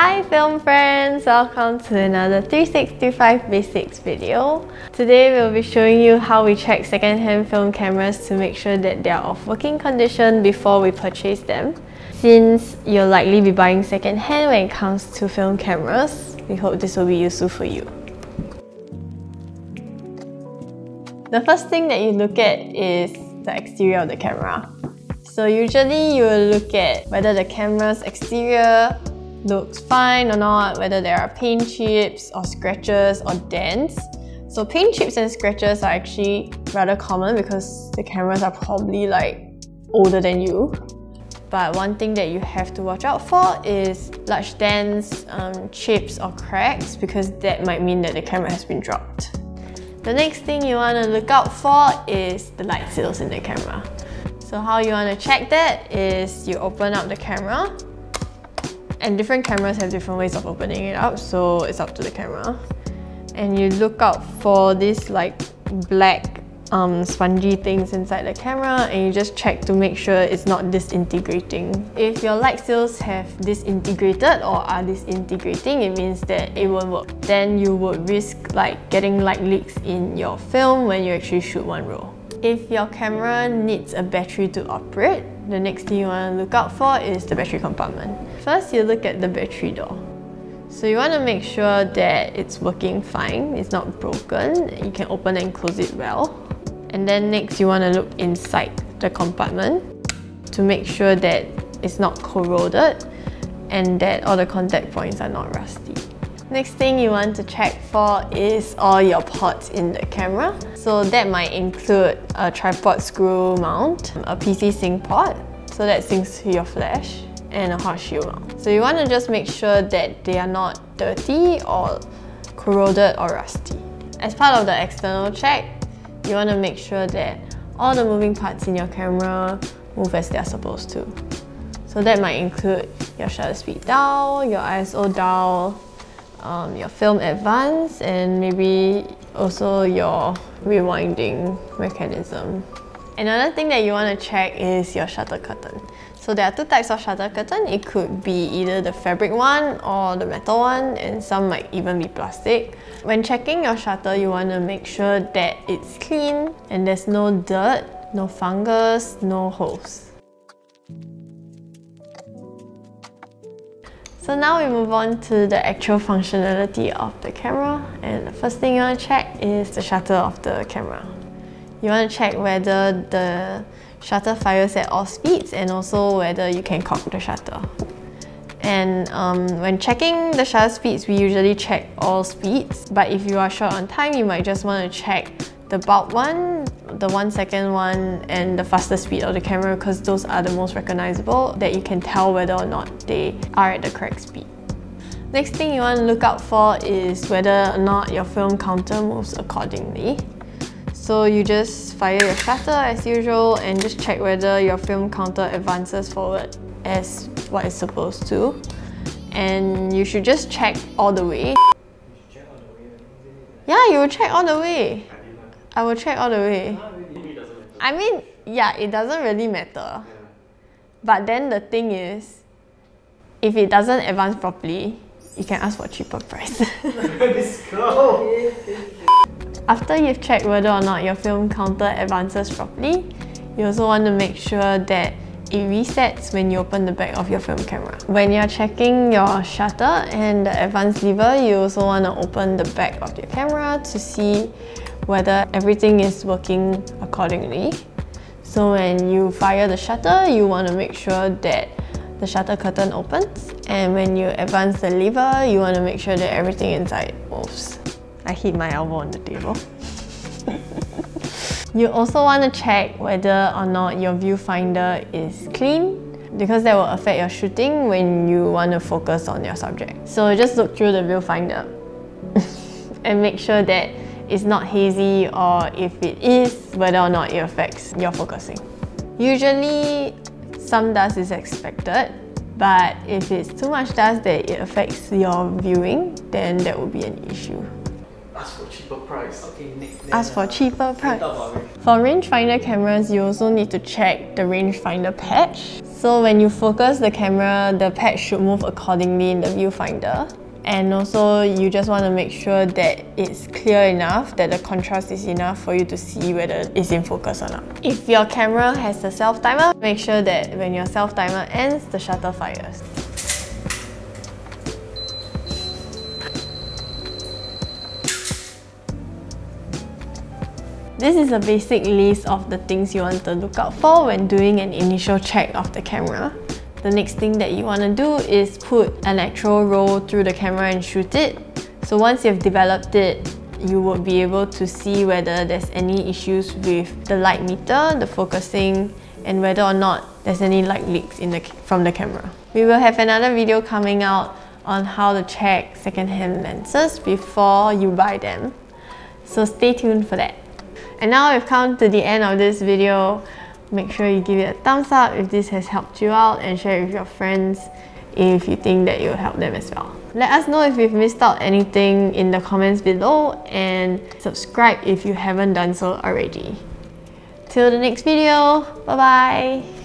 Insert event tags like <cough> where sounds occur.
Hi film friends, welcome to another 3635 Basics video. Today we'll be showing you how we check second-hand film cameras to make sure that they are of working condition before we purchase them. Since you'll likely be buying second-hand when it comes to film cameras, we hope this will be useful for you. The first thing that you look at is the exterior of the camera. So usually you will look at whether the camera's exterior looks fine or not, whether there are paint chips or scratches or dents. So paint chips and scratches are actually rather common because the cameras are probably like older than you. But one thing that you have to watch out for is large dents, um, chips or cracks because that might mean that the camera has been dropped. The next thing you want to look out for is the light seals in the camera. So how you want to check that is you open up the camera and different cameras have different ways of opening it up, so it's up to the camera. And you look out for these like black um, spongy things inside the camera and you just check to make sure it's not disintegrating. If your light seals have disintegrated or are disintegrating, it means that it won't work. Then you would risk like getting light leaks in your film when you actually shoot one roll. If your camera needs a battery to operate, the next thing you want to look out for is the battery compartment. First, you look at the battery door. So you want to make sure that it's working fine, it's not broken, you can open and close it well. And then next you want to look inside the compartment to make sure that it's not corroded and that all the contact points are not rusty. Next thing you want to check for is all your ports in the camera. So that might include a tripod screw mount, a PC sync port, so that syncs to your flash, and a hot shoe mount. So you want to just make sure that they are not dirty or corroded or rusty. As part of the external check, you want to make sure that all the moving parts in your camera move as they're supposed to. So that might include your shutter speed dial, your ISO dial, um, your film advance, and maybe also your rewinding mechanism. Another thing that you want to check is your shutter curtain. So there are two types of shutter curtain. It could be either the fabric one or the metal one and some might even be plastic. When checking your shutter, you want to make sure that it's clean and there's no dirt, no fungus, no holes. So now we move on to the actual functionality of the camera and the first thing you want to check is the shutter of the camera. You want to check whether the shutter fires at all speeds and also whether you can cock the shutter. And um, when checking the shutter speeds, we usually check all speeds. But if you are short on time, you might just want to check the bulb one, the one second one, and the faster speed of the camera because those are the most recognizable that you can tell whether or not they are at the correct speed. Next thing you want to look out for is whether or not your film counter moves accordingly. So you just fire your shutter as usual and just check whether your film counter advances forward as what it's supposed to. And you should just check all the way. Yeah, you will check all the way. I will check all the way. I mean, yeah, it doesn't really matter. But then the thing is, if it doesn't advance properly, you can ask for cheaper price. <laughs> After you've checked whether or not your film counter advances properly, you also want to make sure that it resets when you open the back of your film camera. When you're checking your shutter and the advance lever, you also want to open the back of your camera to see whether everything is working accordingly. So when you fire the shutter, you want to make sure that the shutter curtain opens and when you advance the lever, you want to make sure that everything inside moves. I hit my elbow on the table. <laughs> You also want to check whether or not your viewfinder is clean because that will affect your shooting when you want to focus on your subject. So just look through the viewfinder <laughs> and make sure that it's not hazy or if it is, whether or not it affects your focusing. Usually some dust is expected, but if it's too much dust that it affects your viewing, then that would be an issue. Ask for cheaper price. Okay, next. Ask for cheaper price. Talk about range. For rangefinder cameras, you also need to check the rangefinder patch. So when you focus the camera, the patch should move accordingly in the viewfinder. And also, you just want to make sure that it's clear enough, that the contrast is enough for you to see whether it's in focus or not. If your camera has a self timer, make sure that when your self timer ends, the shutter fires. This is a basic list of the things you want to look out for when doing an initial check of the camera. The next thing that you want to do is put an actual roll through the camera and shoot it. So once you've developed it, you will be able to see whether there's any issues with the light meter, the focusing, and whether or not there's any light leaks in the, from the camera. We will have another video coming out on how to check secondhand lenses before you buy them. So stay tuned for that. And now we've come to the end of this video. Make sure you give it a thumbs up if this has helped you out and share it with your friends if you think that it will help them as well. Let us know if you've missed out anything in the comments below and subscribe if you haven't done so already. Till the next video, bye bye!